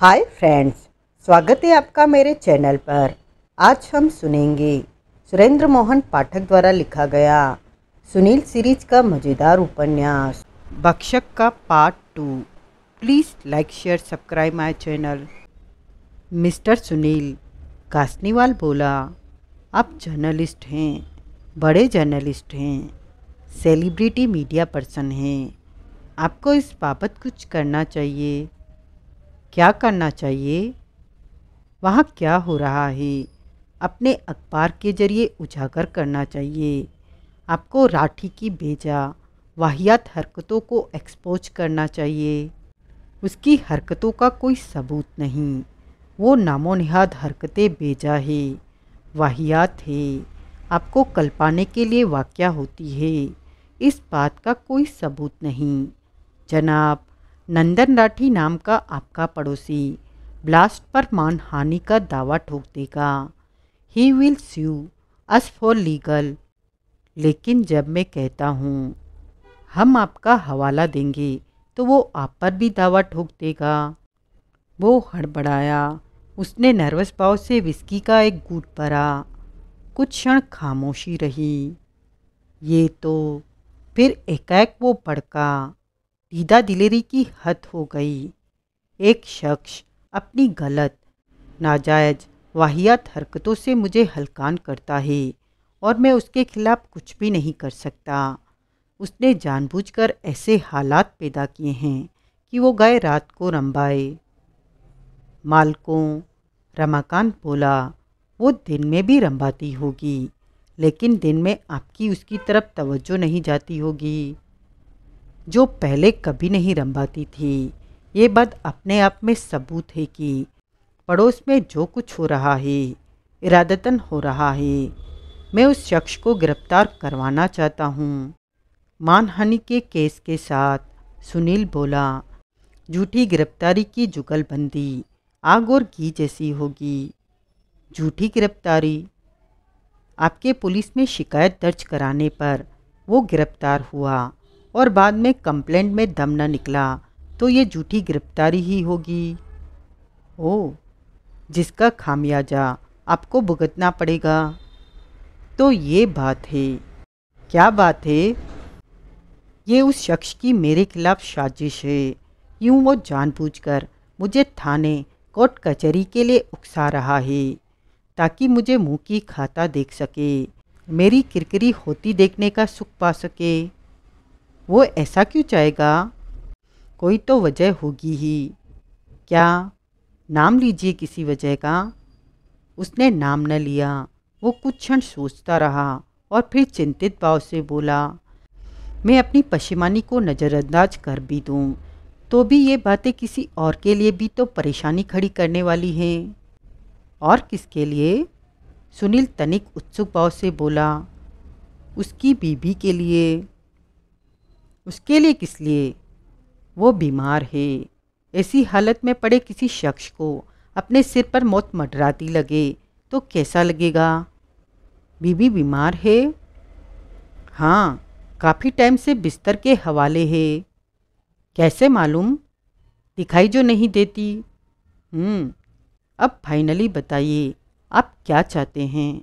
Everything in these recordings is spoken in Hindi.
हाय फ्रेंड्स स्वागत है आपका मेरे चैनल पर। आज हम सुनेंगे सुरेंद्र मोहन पाठक द्वारा लिखा गया सुनील सीरीज़ का मज़ेदार उपन्यास, बक्षक का part two please like share subscribe my channel mister Sunil Kasniwal बोला, आप जर्नलिस्ट हैं, बड़े जर्नलिस्ट हैं सेलिब्रिटी मीडिया पर्सन हैं। आपको इस बाबत कुछ करना चाहिए क्या करना चाहिए? वहाँ क्या हो रहा है? अपने अखबार के ज़रिए उजागर करना चाहिए। आपको राठी की बेजा, वाहियात हरकतों को एक्सपोज करना चाहिए। उसकी हरकतों का कोई सबूत नहीं। वो नामो निहाद हरकतें बेजा है, वाहियात है। आपको कल पाने के लिए वाक़ होती है। इस बात का कोई सबूत नहीं। जनाब नंदन राठी नाम का आपका पड़ोसी, ब्लास्ट पर मानहानि का दावा ठोक देगा। He will sue us for legal लेकिन जब मैं कहता हूँ, हम आपका हवाला देंगे तो वो आप पर भी दावा ठोक देगा। वो हड़बड़ाया। उसने नर्वस भाव से विस्की का एक घूट भरा। कुछ क्षण खामोशी रही। ये तो फिर एकाएक वो भड़का। दीदा दिलेरी की हद हो गई। एक शख्स अपनी गलत, नाजायज वाहियात हरकतों से मुझे हलकान करता है और मैं उसके खिलाफ कुछ भी नहीं कर सकता। उसने जानबूझकर ऐसे हालात पैदा किए हैं कि वो गए रात को रंबाए। मालकों, रमाकांत बोला, वो दिन में भी रंबाती होगी, लेकिन दिन में आपकी उसकी तरफ़ तवज्जो नहीं जाती होगी। जो पहले कभी नहीं रंबाती थी। ये बात अपने आप में सबूत है कि पड़ोस में जो कुछ हो रहा है, इरादतन हो रहा है, मैं उस शख्स को गिरफ़्तार करवाना चाहता हूँ। मानहानि के केस के साथ सुनील बोला, झूठी गिरफ्तारी की जुगलबंदी आग और घी जैसी होगी। झूठी गिरफ्तारी? आपके पुलिस में शिकायत दर्ज कराने पर वो गिरफ़्तार हुआ। और बाद में कंप्लेंट में दम न निकला तो ये झूठी गिरफ्तारी ही होगी। ओ, जिसका खामियाजा आपको भुगतना पड़ेगा। तो ये बात है। क्या बात है? ये उस शख्स की मेरे खिलाफ साजिश है। यूँ वो जानबूझकर मुझे थाने, कोर्ट कचहरी के लिए उकसा रहा है, ताकि मुझे मुँह की खाता देख सके, मेरी किरकिरी होती देखने का सुख पा सके। वो ऐसा क्यों चाहेगा? कोई तो वजह होगी ही। क्या नाम लीजिए किसी वजह का? उसने नाम न लिया। वो कुछ क्षण सोचता रहा और फिर चिंतित भाव से बोला, मैं अपनी पशेमानी को नज़रअंदाज कर भी दूँ। तो भी ये बातें किसी और के लिए भी तो परेशानी खड़ी करने वाली हैं। और किसके लिए? सुनील तनिक उत्सुक भाव से बोला, उसकी बीबी के लिए। उसके लिए किस लिए? वो बीमार है। ऐसी हालत में पड़े किसी शख्स को अपने सिर पर मौत मडराती लगे तो कैसा लगेगा? बीबी बीमार है? हाँ काफ़ी टाइम से बिस्तर के हवाले है। कैसे मालूम? दिखाई जो नहीं देती। हम्म अब फाइनली बताइए, आप क्या चाहते हैं?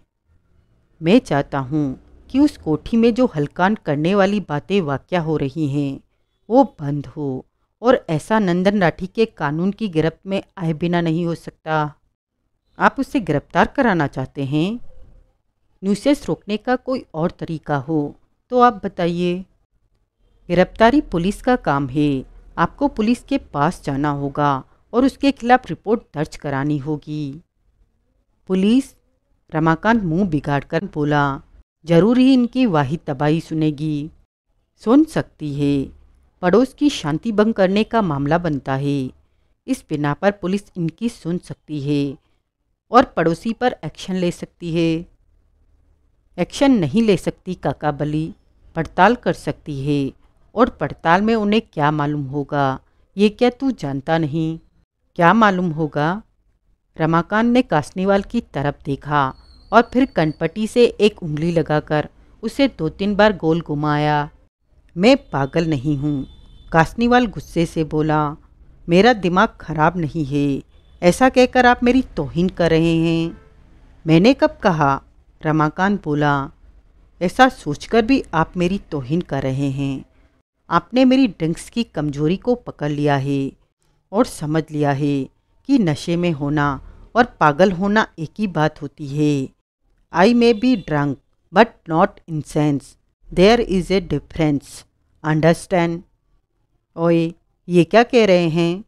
मैं चाहता हूँ कि उस कोठी में जो हलकान करने वाली बातें वाक़ हो रही हैं, वो बंद हो और ऐसा नंदन राठी के कानून की गिरफ्त में आए बिना नहीं हो सकता। आप उसे गिरफ़्तार कराना चाहते हैं? न्यूसेस रोकने का कोई और तरीका हो तो आप बताइए। गिरफ्तारी पुलिस का काम है। आपको पुलिस के पास जाना होगा और उसके खिलाफ रिपोर्ट दर्ज करानी होगी। पुलिस रमाकांत मुँह बिगाड़कर बोला ज़रूर ही इनकी वाहिद तबाही सुनेगी। सुन सकती है। पड़ोस की शांति भंग करने का मामला बनता है। इस बिना पर पुलिस इनकी सुन सकती है और पड़ोसी पर एक्शन ले सकती है। एक्शन नहीं ले सकती काका बली, पड़ताल कर सकती है और पड़ताल में उन्हें क्या मालूम होगा? ये क्या तू जानता नहीं? क्या मालूम होगा? रमाकांत ने कासनीवाल की तरफ़ देखा। और फिर कनपट्टी से एक उंगली लगाकर उसे दो तीन बार गोल घुमाया। मैं पागल नहीं हूँ, कासनीवाल गुस्से से बोला। मेरा दिमाग खराब नहीं है, ऐसा कहकर आप मेरी तोहिन कर रहे हैं। मैंने कब कहा? रमाकांत बोला। ऐसा सोचकर भी आप मेरी तोहिन कर रहे हैं। आपने मेरी ड्रिंक्स की कमज़ोरी को पकड़ लिया है और समझ लिया है कि नशे में होना और पागल होना एक ही बात होती है। May be drunk but not in sense there is a difference understand ओए, ये क्या कह रहे हैं?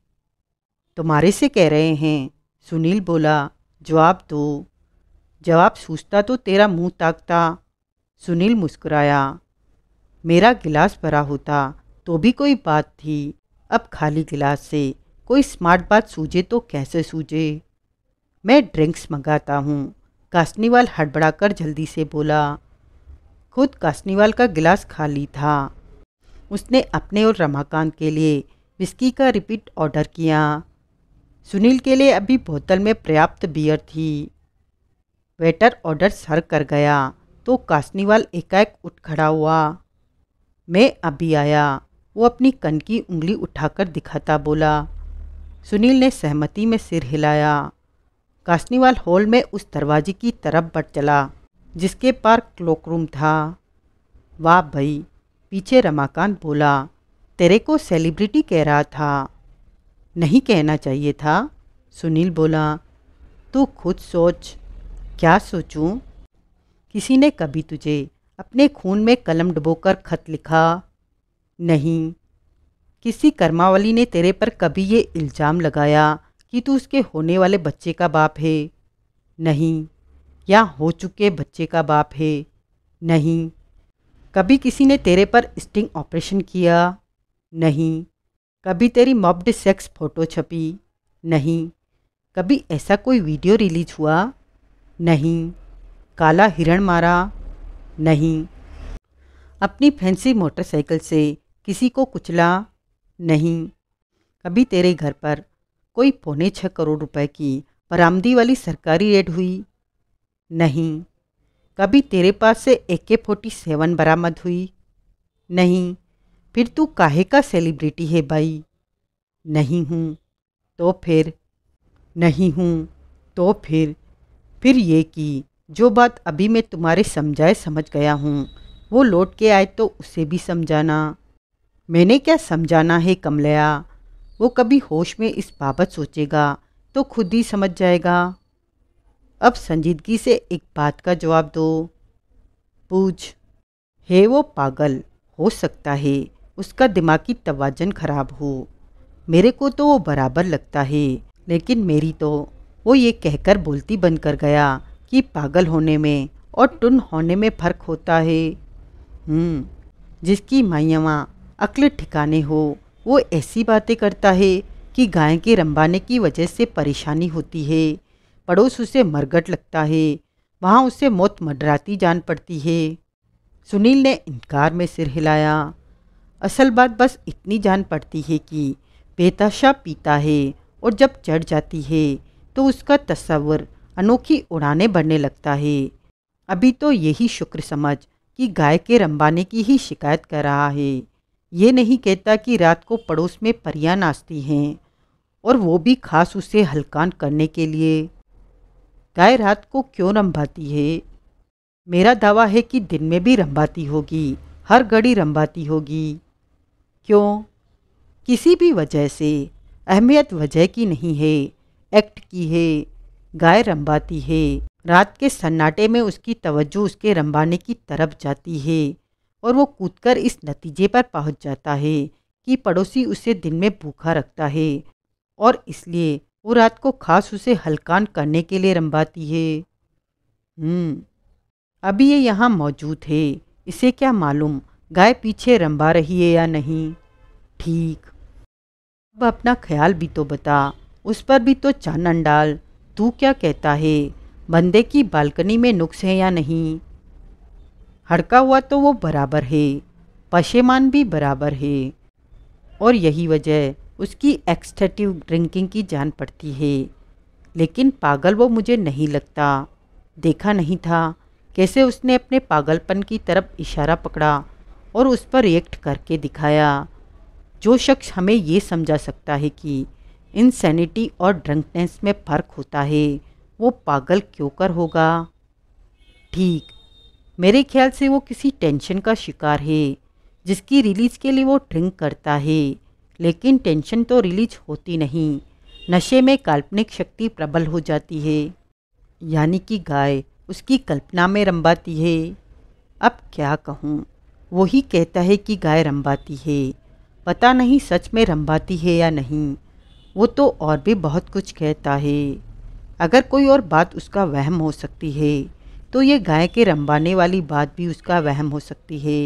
तुम्हारे से कह रहे हैं। सुनील बोला, जवाब दो। जवाब, सूझता तो तेरा मुँह ताकता। सुनील मुस्कुराया। मेरा गिलास भरा होता तो भी कोई बात थी। अब खाली गिलास से कोई स्मार्ट बात सूझे तो कैसे सूझे? मैं ड्रिंक्स मंगाता हूँ। कासनीवाल हड़बड़ाकर जल्दी से बोला, खुद कासनीवाल का गिलास खाली था। उसने अपने और रमाकांत के लिए विस्की का रिपीट ऑर्डर किया। सुनील के लिए अभी बोतल में पर्याप्त बियर थी। वेटर ऑर्डर सर कर गया तो कासनीवाल एकाएक उठ खड़ा हुआ। मैं अभी आया। वो अपनी कन की उंगली उठाकर दिखाता बोला। सुनील ने सहमति में सिर हिलाया। कासनीवाल हॉल में उस दरवाजे की तरफ़ बढ़ चला, जिसके पार क्लोक रूम था। वाह भाई, पीछे रमाकांत बोला, तेरे को सेलिब्रिटी कह रहा था। नहीं कहना चाहिए था, सुनील बोला, तू खुद सोच, क्या सोचूं? किसी ने कभी तुझे अपने खून में कलम डुबोकर खत लिखा? नहीं, किसी कर्मावली ने तेरे पर कभी ये इल्ज़ाम लगाया। कि तू उसके होने वाले बच्चे का बाप है? नहीं। या हो चुके बच्चे का बाप है? नहीं। कभी किसी ने तेरे पर स्टिंग ऑपरेशन किया? नहीं। कभी तेरी मॉब्ड सेक्स फ़ोटो छपी? नहीं। कभी ऐसा कोई वीडियो रिलीज़ हुआ? नहीं। काला हिरण मारा? नहीं। अपनी फैंसी मोटरसाइकिल से किसी को कुचला? नहीं। कभी तेरे घर पर कोई पौने छः करोड़ रुपए की बरामदी वाली सरकारी रेड हुई। नहीं, कभी तेरे पास से ए के फोर्टी सेवन बरामद हुई। नहीं, फिर तू काहे का सेलिब्रिटी है भाई? नहीं हूँ तो फिर? नहीं हूँ तो फिर? फिर ये कि जो बात अभी मैं तुम्हारे समझाए समझ गया हूँ, वो लौट के आए तो उसे भी समझाना। मैंने क्या समझाना है कमलया? वो कभी होश में इस बाबत सोचेगा तो खुद ही समझ जाएगा। अब संजीदगी से एक बात का जवाब दो। पूछ है वो पागल हो सकता है उसका दिमागी तवाजन खराब हो? मेरे को तो वो बराबर लगता है लेकिन मेरी तो। वो ये कहकर बोलती बंद कर गया कि पागल होने में और टुन होने में फ़र्क होता है। हम्म, जिसकी माइयाँ अक्ल ठिकाने हो वो ऐसी बातें करता है कि गाय के रंबाने की वजह से परेशानी होती है। पड़ोस उसे मरगट लगता है। वहाँ उसे मौत मडराती जान पड़ती है। सुनील ने इनकार में सिर हिलाया। असल बात बस इतनी जान पड़ती है कि बेताशा पीता है और जब चढ़ जाती है तो उसका तस्वर अनोखी उड़ाने बढ़ने लगता है। अभी तो यही शुक्र समझ कि गाय के रंबाने की ही शिकायत कर रहा है। ये नहीं कहता कि रात को पड़ोस में परियाँ नाचती हैं और वो भी खास उसे हलकान करने के लिए। गाय रात को क्यों रंभाती है? मेरा दावा है कि दिन में भी रंभाती होगी, हर घड़ी रंभाती होगी। क्यों? किसी भी वजह से, अहमियत वजह की नहीं है, एक्ट की है, गाय रंभाती है। रात के सन्नाटे में उसकी तवज्जो उसके रंबाने की तरफ़ जाती है। और वो कूदकर इस नतीजे पर पहुँच जाता है कि पड़ोसी उसे दिन में भूखा रखता है और इसलिए वो रात को खास उसे हलकान करने के लिए रंबाती है। हम्म अभी ये यहाँ मौजूद है। इसे क्या मालूम, गाय पीछे रंबा रही है या नहीं? ठीक। अब अपना ख्याल भी तो बता, उस पर भी तो चानन डाल। तू क्या कहता है, बंदे की बालकनी में नुक्स है या नहीं? हड़का हुआ तो वो बराबर है, पशेमान भी बराबर है। और यही वजह उसकी एक्सटेटिव ड्रिंकिंग की जान पड़ती है। लेकिन पागल वो मुझे नहीं लगता। देखा नहीं था कैसे उसने अपने पागलपन की तरफ़ इशारा पकड़ा और उस पर रिएक्ट करके दिखाया। जो शख्स हमें ये समझा सकता है कि इनसैनिटी और ड्रंकनेस में फ़र्क होता है, वो पागल क्यों कर होगा? ठीक मेरे ख्याल से वो किसी टेंशन का शिकार है, जिसकी रिलीज़ के लिए वो ड्रिंक करता है। लेकिन टेंशन तो रिलीज़ होती नहीं, नशे में काल्पनिक शक्ति प्रबल हो जाती है। यानी कि गाय उसकी कल्पना में रंबाती है। अब क्या कहूँ वही कहता है कि गाय रंबाती है। पता नहीं सच में रंबाती है या नहीं, वो तो और भी बहुत कुछ कहता है। अगर कोई और बात उसका वहम हो सकती है। तो ये गाय के रंबाने वाली बात भी उसका वहम हो सकती है।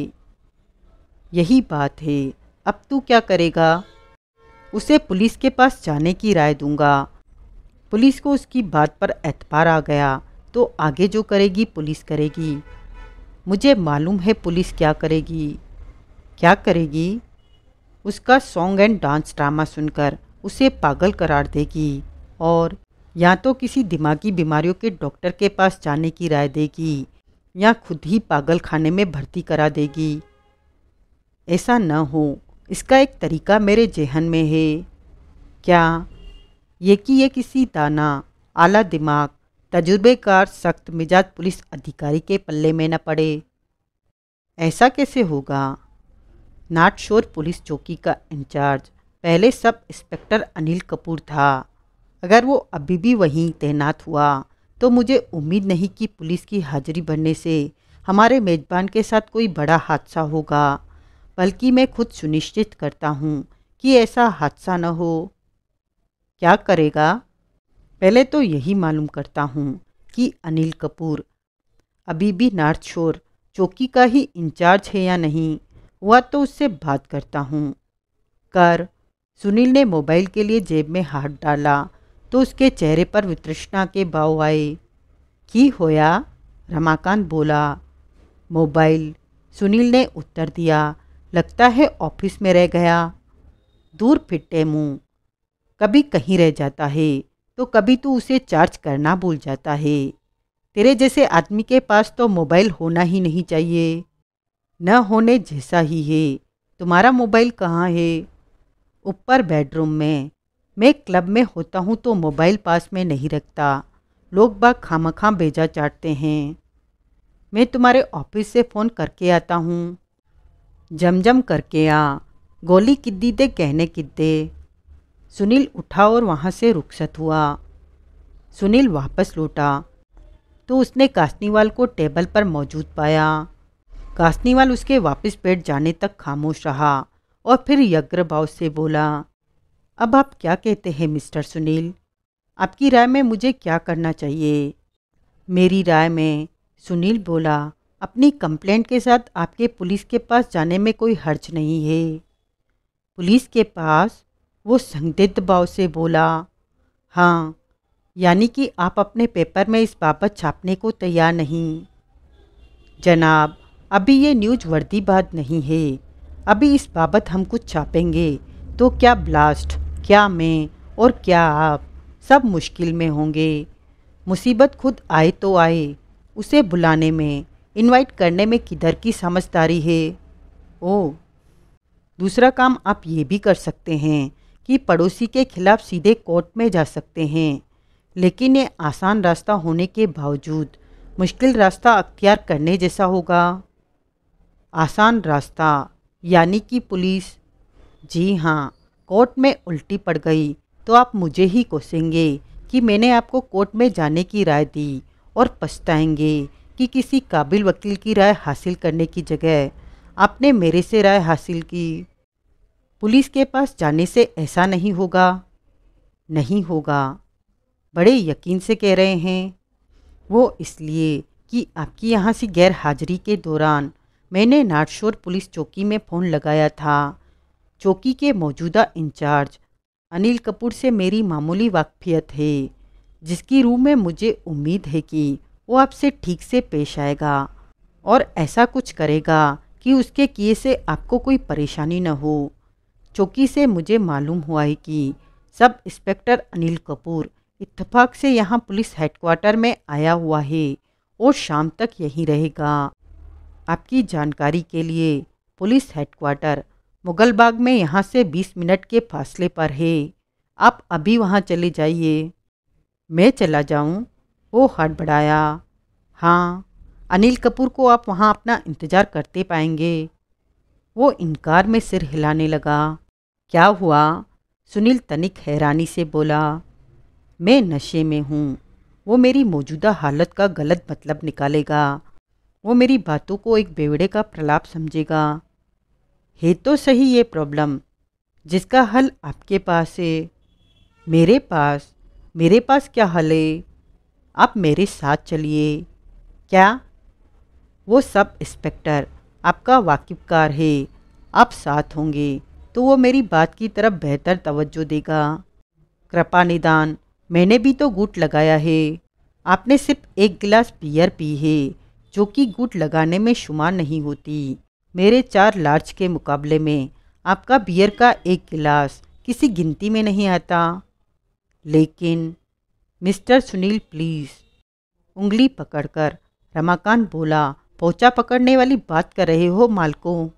यही बात है। अब तू क्या करेगा? उसे पुलिस के पास जाने की राय दूँगा। पुलिस को उसकी बात पर एतबार आ गया तो आगे जो करेगी पुलिस करेगी। मुझे मालूम है पुलिस क्या करेगी। क्या करेगी? उसका सॉन्ग एंड डांस ड्रामा सुनकर उसे पागल करार देगी और या तो किसी दिमागी बीमारियों के डॉक्टर के पास जाने की राय देगी, या खुद ही पागल खाने में भर्ती करा देगी। ऐसा न हो। इसका एक तरीका मेरे जहन में है। क्या? ये कि ये किसी दाना, आला दिमाग, तजुर्बेकार, सख्त मिजाज पुलिस अधिकारी के पल्ले में न पड़े। ऐसा कैसे होगा? नाटशोर पुलिस चौकी का इंचार्ज, पहले सब इंस्पेक्टर अनिल कपूर था। अगर वो अभी भी वहीं तैनात हुआ तो मुझे उम्मीद नहीं कि पुलिस की हाजिरी बढ़ने से हमारे मेज़बान के साथ कोई बड़ा हादसा होगा, बल्कि मैं खुद सुनिश्चित करता हूँ कि ऐसा हादसा न हो। क्या करेगा? पहले तो यही मालूम करता हूँ कि अनिल कपूर अभी भी नार्थ शोर चौकी का ही इंचार्ज है या नहीं, हुआ तो उससे बात करता हूँ। कर, सुनील ने मोबाइल के लिए जेब में हाथ डाला तो उसके चेहरे पर वितृष्णा के भाव आए। की होया? रमाकांत बोला। मोबाइल। सुनील ने उत्तर दिया। लगता है ऑफ़िस में रह गया। दूर फिटे मुँह। कभी कहीं रह जाता है। तो कभी तू उसे चार्ज करना भूल जाता है। तेरे जैसे आदमी के पास तो मोबाइल होना ही नहीं चाहिए। न होने जैसा ही है। तुम्हारा मोबाइल कहाँ है? ऊपर बेडरूम में। मैं क्लब में होता हूँ तो मोबाइल पास में नहीं रखता। लोग बाग खाम खाम भेजा चाटते हैं। मैं तुम्हारे ऑफ़िस से फ़ोन करके आता हूँ। जमजम करके आ। गोली किद्दी दे, कहने किद्दे। सुनील उठा और वहाँ से रुखसत हुआ। सुनील वापस लौटा। तो उसने कासनीवाल को टेबल पर मौजूद पाया। कासनीवाल उसके वापस बैठ जाने तक खामोश रहा और फिर यग्र भाव से बोला अब आप क्या कहते हैं, मिस्टर सुनील? आपकी राय में मुझे क्या करना चाहिए? मेरी राय में, सुनील बोला, अपनी कंप्लेंट के साथ आपके पुलिस के पास जाने में कोई हर्ज नहीं है। पुलिस के पास? वो संदिग्ध भाव से बोला हाँ यानी कि आप अपने पेपर में इस बाबत छापने को तैयार नहीं। जनाब, अभी ये न्यूज़ वर्दी बात नहीं है। अभी इस बाबत हम कुछ छापेंगे तो क्या ब्लास्ट? क्या मैं और क्या आप? सब मुश्किल में होंगे। मुसीबत खुद आए तो आए। उसे बुलाने में इनवाइट करने में किधर की समझदारी है? ओ, दूसरा काम आप ये भी कर सकते हैं कि पड़ोसी के खिलाफ सीधे कोर्ट में जा सकते हैं। लेकिन ये आसान रास्ता होने के बावजूद मुश्किल रास्ता अख्तियार करने जैसा होगा। आसान रास्ता, यानी कि पुलिस। जी हाँ कोर्ट में उल्टी पड़ गई। तो आप मुझे ही कोसेंगे कि मैंने आपको कोर्ट में जाने की राय दी और पछताएँगे कि किसी काबिल वकील की राय हासिल करने की जगह आपने मेरे से राय हासिल की। पुलिस के पास जाने से ऐसा नहीं होगा। नहीं होगा। बड़े यकीन से कह रहे हैं। वो इसलिए कि आपकी यहाँ से गैर हाजिरी के दौरान मैंने नाटशोर पुलिस चौकी में फ़ोन लगाया था। चौकी के मौजूदा इंचार्ज, अनिल कपूर से मेरी मामूली वाकफियत है, जिसकी रूह में मुझे उम्मीद है कि वो आपसे ठीक से पेश आएगा और ऐसा कुछ करेगा कि उसके किए से आपको कोई परेशानी न हो। चौकी से मुझे मालूम हुआ है कि सब इंस्पेक्टर अनिल कपूर इत्तेफाक से यहाँ पुलिस हेडक्वार्टर में आया हुआ है और शाम तक यहीं रहेगा। आपकी जानकारी के लिए पुलिस हेडक्वार्टर मुगल बाग में यहाँ से बीस मिनट के फासले पर है। आप अभी वहाँ चले जाइए। मैं चला जाऊँ? वो हाथ बढ़ाया हाँ अनिल कपूर को आप वहाँ अपना इंतज़ार करते पाएँगे। वो इनकार में सिर हिलाने लगा। क्या हुआ? सुनील तनिक हैरानी से बोला। मैं नशे में हूँ। वो मेरी मौजूदा हालत का गलत मतलब निकालेगा। वो मेरी बातों को एक बेवड़े का प्रलाप समझेगा। है तो सही ये प्रॉब्लम, जिसका हल आपके पास है। मेरे पास मेरे पास क्या हल है? आप मेरे साथ चलिए। क्या? वो सब इंस्पेक्टर, आपका वाकिफकार है। आप साथ होंगे तो वो मेरी बात की तरफ़ बेहतर तवज्जो देगा। कृपा निदान, मैंने भी तो गुट लगाया है। आपने सिर्फ़ एक गिलास बियर पी है, जो कि गुट लगाने में शुमार नहीं होती। मेरे चार लार्ज के मुकाबले में आपका बियर का एक गिलास किसी गिनती में नहीं आता। लेकिन मिस्टर सुनील, प्लीज़, उंगली पकड़कर रमाकांत बोला, पोचा पकड़ने वाली बात कर रहे हो मालको।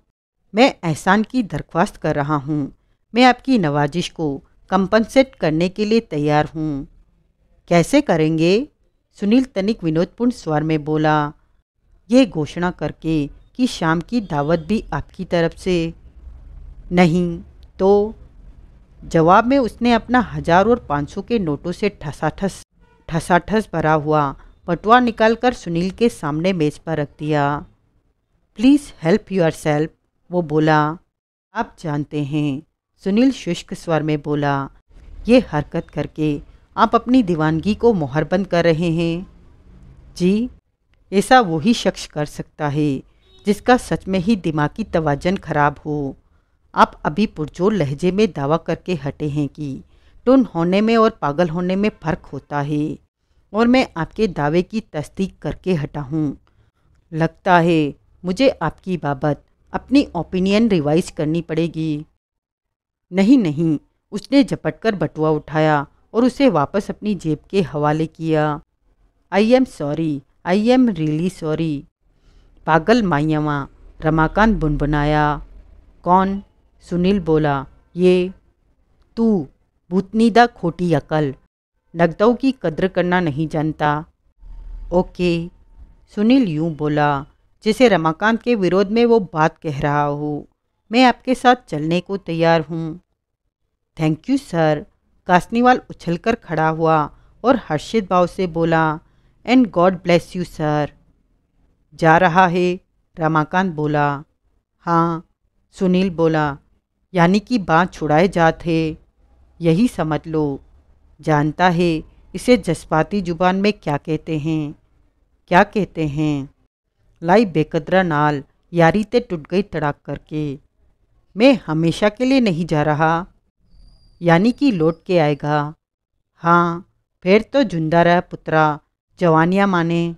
मैं एहसान की दरख्वास्त कर रहा हूँ। मैं आपकी नवाजिश को कंपनसेट करने के लिए तैयार हूँ। कैसे करेंगे? सुनील तनिक विनोदपूर्ण स्वर में बोला। ये घोषणा करके कि शाम की दावत भी आपकी तरफ़ से? नहीं तो? जवाब में उसने अपना हज़ार और पाँच सौ के नोटों से ठसाठस ठसाठस भरा हुआ पटुआ निकालकर सुनील के सामने मेज पर रख दिया। प्लीज़ हेल्प यूर सेल्फ वो बोला। आप जानते हैं, सुनील शुष्क स्वर में बोला। ये हरकत करके आप अपनी दीवानगी को मोहरबंद कर रहे हैं? जी, ऐसा वही शख्स कर सकता है। जिसका सच में ही दिमागी तवाजन खराब हो। आप अभी पुरजोर लहजे में दावा करके हटे हैं कि टुन होने में और पागल होने में फ़र्क होता है और मैं आपके दावे की तस्दीक करके हटा हूँ। लगता है मुझे आपकी बाबत अपनी ओपिनियन रिवाइज करनी पड़ेगी। नहीं नहीं, उसने झपटकर बटुआ उठाया और उसे वापस अपनी जेब के हवाले किया। I am sorry, I am really sorry. पागल माइयावा रमाकांत बुनबुनाया कौन? सुनील बोला, ये, तू, भूतनीदा खोटी अकल नगदों की कद्र करना नहीं जानता। ओके। सुनील यूँ बोला, जिसे रमाकांत के विरोध में वो बात कह रहा हो, मैं आपके साथ चलने को तैयार हूँ। थैंक यू सर कासनीवाल उछलकर खड़ा हुआ और हर्षित भाव से बोला and God bless you sir जा रहा है? रमाकांत बोला हाँ। सुनील बोला, यानी कि बाँह छुड़ाए जाते यही समझ लो। जानता है, इसे जज्बाती ज़ुबान में क्या कहते हैं? क्या कहते हैं? लाई बेकदरा नाल यारी ते टूट गई तड़ाक करके। मैं हमेशा के लिए नहीं जा रहा। यानी कि लौट के आएगा। हाँ फिर तो जुंदा रहा पुत्रा, जवानियाँ माने।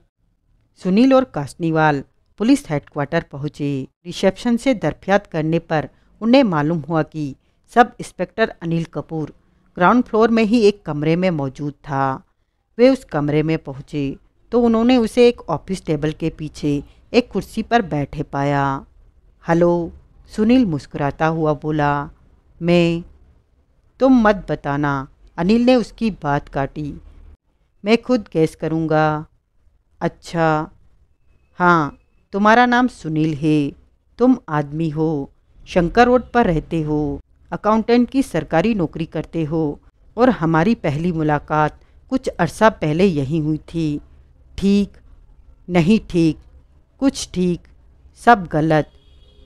सुनील और कासनीवाल पुलिस हेडक्वार्टर पहुँचे। रिसेप्शन से दरफियात करने पर उन्हें मालूम हुआ कि sub inspector Anil Kapoor ground floor में ही एक कमरे में मौजूद था। वे उस कमरे में पहुँचे तो उन्होंने उसे एक ऑफ़िस टेबल के पीछे एक कुर्सी पर बैठे पाया। हेलो, सुनील मुस्कुराता हुआ बोला। मैं, तुम मत बताना, अनिल ने उसकी बात काटी। मैं खुद गैस करूँगा। अच्छा। हाँ तुम्हारा नाम सुनील है। तुम आदमी हो, शंकर रोड पर रहते हो, अकाउंटेंट की सरकारी नौकरी करते हो और हमारी पहली मुलाकात कुछ अरसा पहले यहीं हुई थी। ठीक? नहीं ठीक। कुछ ठीक। सब गलत।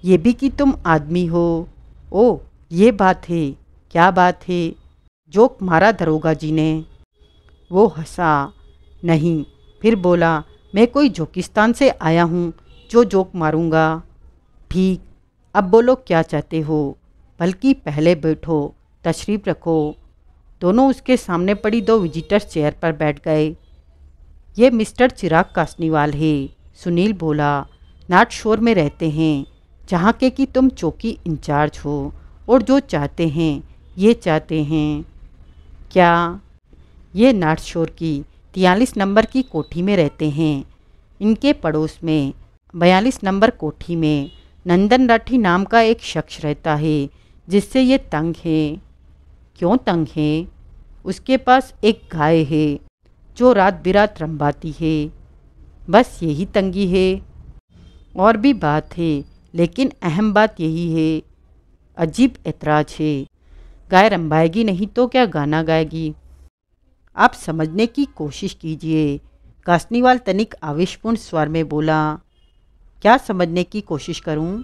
ये भी कि तुम आदमी हो। ओ ये बात है। क्या बात है? जोक मारा दरोगा जी ने। वो हंसा। नहीं फिर बोला, मैं कोई जोकिस्तान से आया हूँ, जो जोक मारूँगा। ठीक अब बोलो क्या चाहते हो? बल्कि पहले बैठो, तशरीफ़ रखो। दोनों उसके सामने पड़ी दो विजिटर्स चेयर पर बैठ गए। ये मिस्टर चिराग कासनीवाल है, सुनील बोला। नाट शोर में रहते हैं, जहाँ के कि तुम चौकी इंचार्ज हो, और जो चाहते हैं, ये चाहते हैं। क्या? ये नाट शोर की तियालीस नंबर की कोठी में रहते हैं। इनके पड़ोस में, बयालीस नंबर कोठी में, नंदन राठी नाम का एक शख्स रहता है, जिससे ये तंग है। क्यों तंग है? उसके पास एक गाय है, जो रात बिरात रंबाती है। बस यही तंगी है। और भी बात है, लेकिन अहम बात यही है। अजीब ऐतराज है। गाय रंबाएगी नहीं तो क्या गाना गाएगी? आप समझने की कोशिश कीजिए। कासनीवाल तनिक आवेशपूर्ण स्वर में बोला क्या समझने की कोशिश करूँ?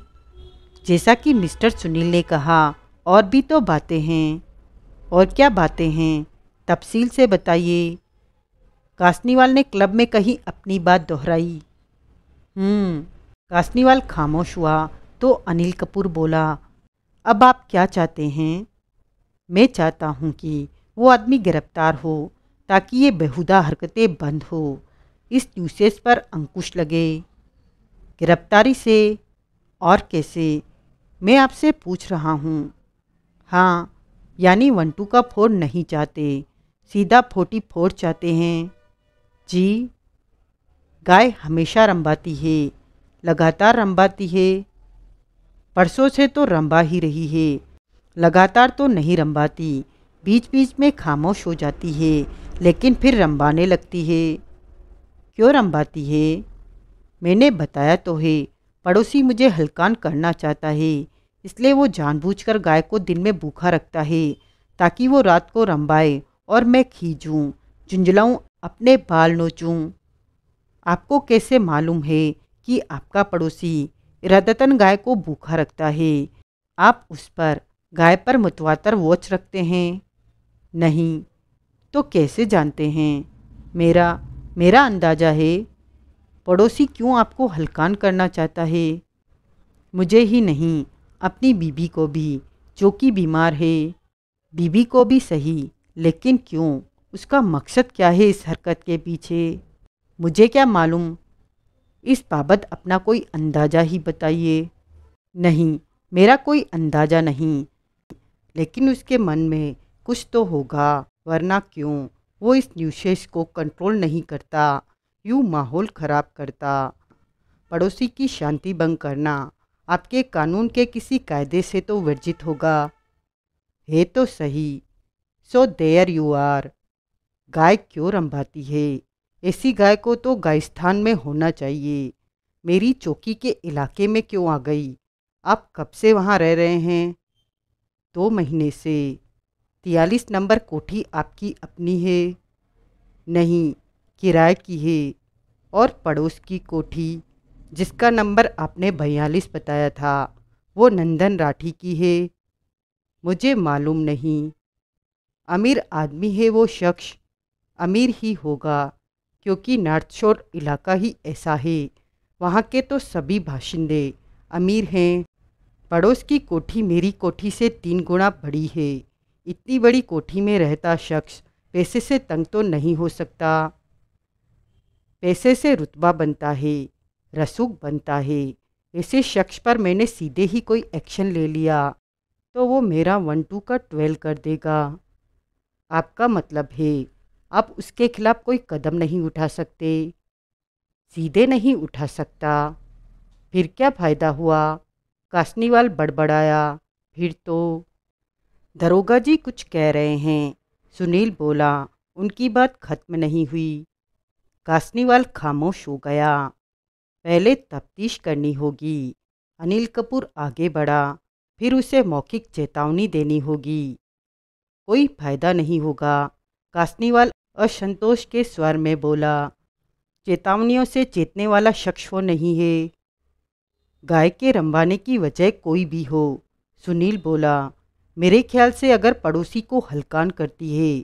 जैसा कि मिस्टर सुनील ने कहा और भी तो बातें हैं। और क्या बातें हैं? तफसील से बताइए। कासनीवाल ने क्लब में कहीं अपनी बात दोहराई। हम्म, कासनीवाल खामोश हुआ तो अनिल कपूर बोला अब आप क्या चाहते हैं? मैं चाहता हूँ कि वो आदमी गिरफ़्तार हो। ताकि ये बेहुदा हरकतें बंद हो। इस न्यूसेस पर अंकुश लगे। गिरफ्तारी से और कैसे? मैं आपसे पूछ रहा हूँ। हाँ यानी वन टू का फोर नहीं चाहते। सीधा फोर्टी फोर चाहते हैं। जी। गाय हमेशा रंबाती है। लगातार रंबाती है। परसों से तो रंबा ही रही है। लगातार तो नहीं रंबाती बीच बीच में खामोश हो जाती है। लेकिन फिर रंबाने लगती है। क्यों रंबाती है? मैंने बताया तो है, पड़ोसी मुझे हल्कान करना चाहता है, इसलिए वो जानबूझकर गाय को दिन में भूखा रखता है, ताकि वो रात को रंबाए और मैं खींचूँ झुंझलाऊँ, अपने बाल नोचूँ। आपको कैसे मालूम है कि आपका पड़ोसी इरादतन गाय को भूखा रखता है? आप उस पर गाय पर मुतवातर वॉच रखते हैं? नहीं। तो कैसे जानते हैं? मेरा मेरा अंदाज़ा है, पड़ोसी क्यों आपको हलकान करना चाहता है? मुझे ही नहीं, अपनी बीबी को भी, जो कि बीमार है। बीबी को भी सही, लेकिन क्यों? उसका मकसद क्या है इस हरकत के पीछे? मुझे क्या मालूम? इस बाबत अपना कोई अंदाज़ा ही बताइए। नहीं, मेरा कोई अंदाज़ा नहीं, लेकिन उसके मन में कुछ तो होगा। वरना क्यों? वो इस न्यूशेष को कंट्रोल नहीं करता, यूँ माहौल ख़राब करता। पड़ोसी की शांति भंग करना, आपके कानून के किसी कायदे से तो वर्जित होगा। है तो सही, सो देयर यू आर। गाय क्यों रंभाती है? ऐसी गाय को तो गायस्थान में होना चाहिए। मेरी चौकी के इलाके में क्यों आ गई? आप कब से वहाँ रह रहे हैं? दो महीने से। तियालीस नंबर कोठी आपकी अपनी है, नहीं, किराए की है और पड़ोस की कोठी, जिसका नंबर आपने बयालीस बताया था, वो नंदन राठी की है। मुझे मालूम नहीं। अमीर आदमी है वो शख्स। अमीर ही होगा, क्योंकि नॉर्थ शोर इलाका ही ऐसा है। वहाँ के तो सभी बाशिंदे अमीर हैं। पड़ोस की कोठी मेरी कोठी से तीन गुना बड़ी है। इतनी बड़ी कोठी में रहता शख्स पैसे से तंग तो नहीं हो सकता। पैसे से रुतबा बनता है, रसूख बनता है। ऐसे शख्स पर मैंने सीधे ही कोई एक्शन ले लिया तो वो मेरा वन, टू का ट्वेल्व कर देगा। आपका मतलब है, आप उसके खिलाफ कोई कदम नहीं उठा सकते। सीधे नहीं उठा सकता। फिर क्या फ़ायदा हुआ? कासनीवाल बड़बड़ाया। फिर तो दरोगा जी कुछ कह रहे हैं। सुनील बोला, उनकी बात खत्म नहीं हुई। कासनीवाल खामोश हो गया। पहले तफ्तीश करनी होगी। अनिल कपूर आगे बढ़ा, फिर उसे मौखिक चेतावनी देनी होगी। कोई फ़ायदा नहीं होगा। कासनीवाल असंतोष के स्वर में बोला, चेतावनियों से चेतने वाला शख्स वो नहीं है। गाय के रंबाने की वजह कोई भी हो, सुनील बोला मेरे ख्याल से अगर पड़ोसी को हलकान करती है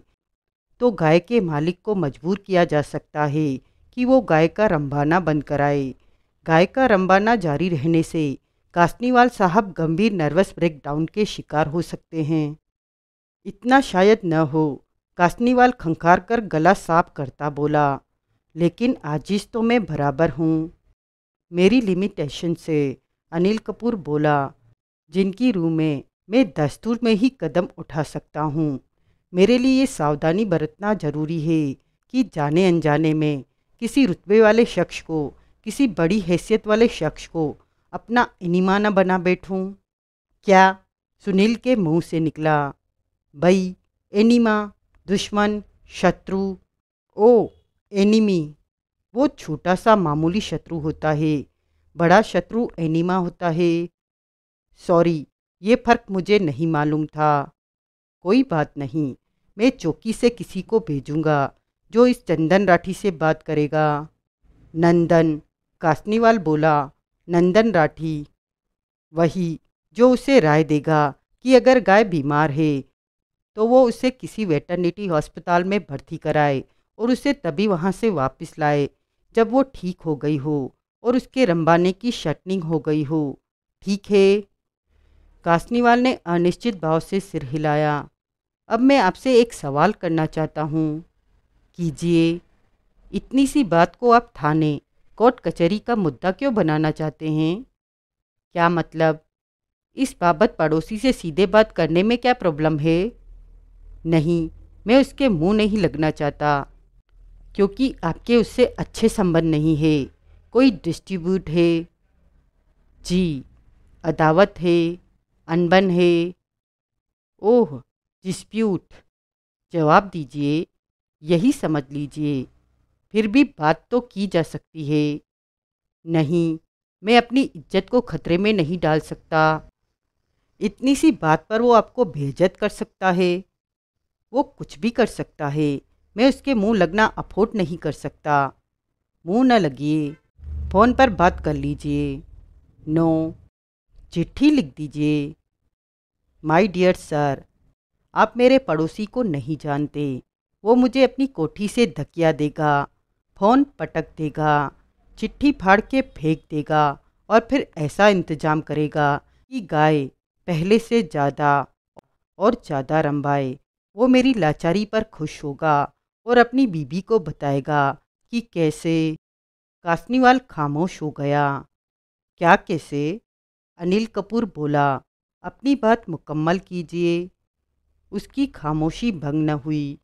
तो गाय के मालिक को मजबूर किया जा सकता है कि वो गाय का रंबाना बंद कराए। गाय का रंबाना जारी रहने से कासनीवाल साहब गंभीर नर्वस ब्रेकडाउन के शिकार हो सकते हैं। इतना शायद न हो, कासनीवाल खंखार कर गला साफ़ करता बोला, लेकिन आजिज तो मैं बराबर हूँ। मेरी लिमिटेशन से अनिल कपूर बोला, जिनकी रूह में मैं दस्तूर में ही कदम उठा सकता हूँ मेरे लिए ये सावधानी बरतना ज़रूरी है कि जाने अनजाने में किसी रुतबे वाले शख्स को, किसी बड़ी हैसियत वाले शख्स को अपना इनिमा न बना बैठूं? क्या सुनील के मुँह से निकला, भाई, एनिमा, दुश्मन, शत्रु, ओ, एनिमी, वो छोटा सा मामूली शत्रु होता है, बड़ा शत्रु एनिमा होता है, सॉरी ये फ़र्क मुझे नहीं मालूम था। कोई बात नहीं, मैं चौकी से किसी को भेजूँगा, जो इस चंदन राठी से बात करेगा। नंदन, कासनीवाल बोला, नंदन राठी। वही, जो उसे राय देगा कि अगर गाय बीमार है तो वो उसे किसी वेटरनिटी अस्पताल में भर्ती कराए और उसे तभी वहाँ से वापस लाए, जब वो ठीक हो गई हो और उसके रंबाने की शटनिंग हो गई हो। ठीक है? कासनीवाल ने अनिश्चित भाव से सिर हिलाया। अब मैं आपसे एक सवाल करना चाहता हूँ। कीजिए। इतनी सी बात को आप थाने, कोर्ट कचहरी का मुद्दा क्यों बनाना चाहते हैं? क्या मतलब? इस बाबत पड़ोसी से सीधे बात करने में क्या प्रॉब्लम है? नहीं, मैं उसके मुँह नहीं लगना चाहता, क्योंकि आपके उससे अच्छे संबंध नहीं है। कोई डिस्ट्रीब्यूट है? जी, अदावत है। अनबन है। ओह डिस्प्यूट जवाब दीजिए। यही समझ लीजिए। फिर भी बात तो की जा सकती है। नहीं, मैं अपनी इज़्ज़त को खतरे में नहीं डाल सकता। इतनी सी बात पर वो आपको बेइज्जत कर सकता है। वो कुछ भी कर सकता है। मैं उसके मुँह लगना अफोर्ड नहीं कर सकता। मुँह न लगिए। फ़ोन पर बात कर लीजिए। नो। चिट्ठी लिख दीजिए। माय डियर सर, आप मेरे पड़ोसी को नहीं जानते। वो मुझे अपनी कोठी से धकिया देगा, फ़ोन पटक देगा, चिट्ठी फाड़ के फेंक देगा और फिर ऐसा इंतज़ाम करेगा कि गाय पहले से ज़्यादा और ज़्यादा रंबाए वो मेरी लाचारी पर खुश होगा और अपनी बीबी को बताएगा कि कैसे कासनीवाल खामोश हो गया। क्या कैसे? अनिल कपूर बोला अपनी बात मुकम्मल कीजिए। उसकी खामोशी भंग न हुई।